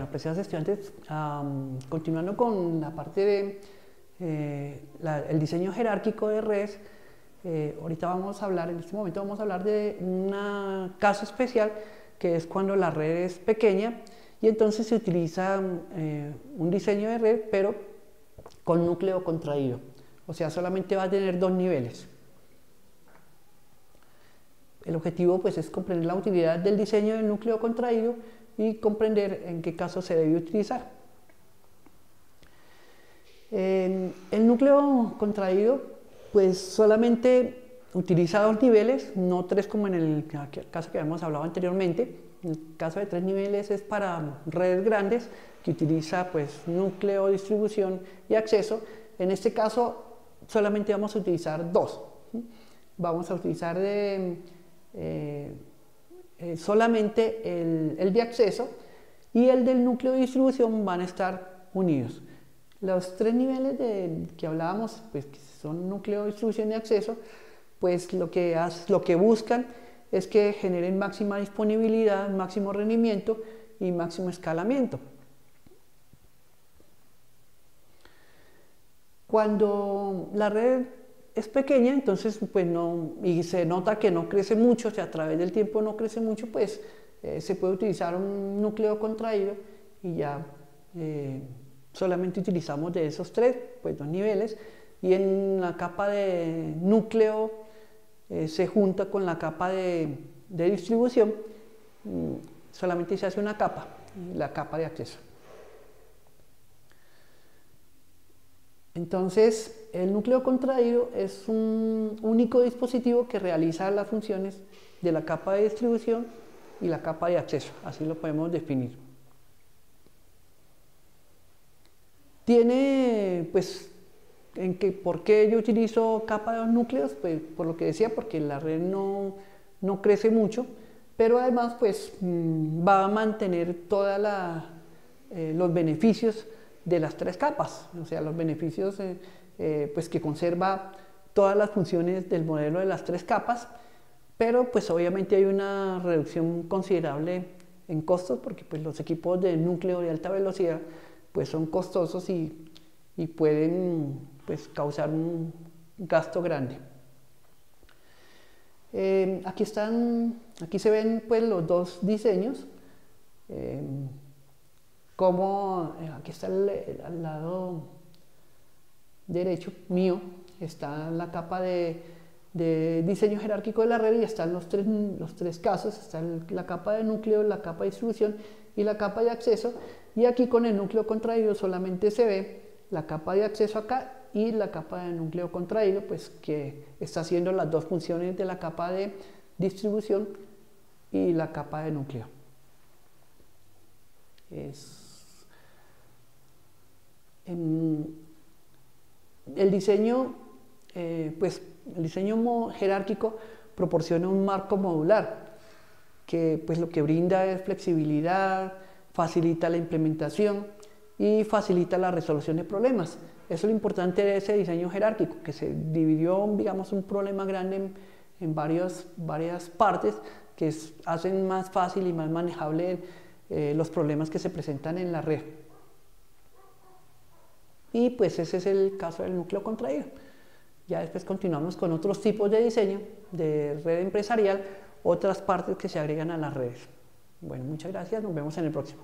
apreciados estudiantes, continuando con la parte de eh, diseño jerárquico de redes, eh, ahorita vamos a hablar, en este momento vamos a hablar de un caso especial que es cuando la red es pequeña y entonces se utiliza eh, un diseño de red pero con núcleo contraído, o sea, solamente va a tener dos niveles. El objetivo pues es comprender la utilidad del diseño del núcleo contraído y comprender en qué caso se debe utilizar. el núcleo contraído pues solamente utiliza dos niveles, no tres como en el caso que habíamos hablado anteriormente. El caso de tres niveles es para redes grandes que utiliza pues núcleo, distribución y acceso. En este caso solamente vamos a utilizar dos. Vamos a utilizar de, eh, eh, solamente el, el, de acceso y el del núcleo de distribución van a estar unidos. Los tres niveles de, que hablábamos, pues que son núcleo de distribución y acceso, pues lo que, lo que buscan es que generen máxima disponibilidad, máximo rendimiento y máximo escalamiento. Cuando la red es pequeña, entonces pues no, y se nota que no crece mucho, o a través del tiempo no crece mucho, pues eh, se puede utilizar un núcleo contraído y ya eh, solamente utilizamos de esos tres, pues dos niveles, y en la capa de núcleo eh, se junta con la capa de, de distribución, mm, solamente se hace una capa, la capa de acceso. Entonces, el núcleo contraído es un único dispositivo que realiza las funciones de la capa de distribución y la capa de acceso, así lo podemos definir. Tiene, pues, en que, ¿por qué yo utilizo capa de núcleos? Pues, por lo que decía, porque la red no, no crece mucho, pero además, pues, mm, va a mantener todos eh, los beneficios de las tres capas, o sea, los beneficios eh, eh, pues que conserva todas las funciones del modelo de las tres capas, pero pues obviamente hay una reducción considerable en costos porque pues los equipos de núcleo de alta velocidad pues son costosos y, y pueden pues causar un gasto grande. Eh, aquí están, aquí se ven pues los dos diseños como eh, aquí está al lado derecho mío, está la capa de, diseño jerárquico de la red y están los tres, los tres casos, está la capa de núcleo, la capa de distribución y la capa de acceso. Y aquí con el núcleo contraído solamente se ve la capa de acceso acá y la capa de núcleo contraído, pues que está haciendo las dos funciones de la capa de distribución y la capa de núcleo. Es el diseño, eh, pues el diseño jerárquico proporciona un marco modular que pues lo que brinda es flexibilidad, facilita la implementación y facilita la resolución de problemas. Eso es lo importante de ese diseño jerárquico, que se dividió, digamos, un problema grande en, varias partes que hacen más fácil y más manejable eh, los problemas que se presentan en la red. Y pues ese es el caso del núcleo contraído. Ya después continuamos con otros tipos de diseño de red empresarial, otras partes que se agregan a las redes. Bueno, muchas gracias, nos vemos en el próximo.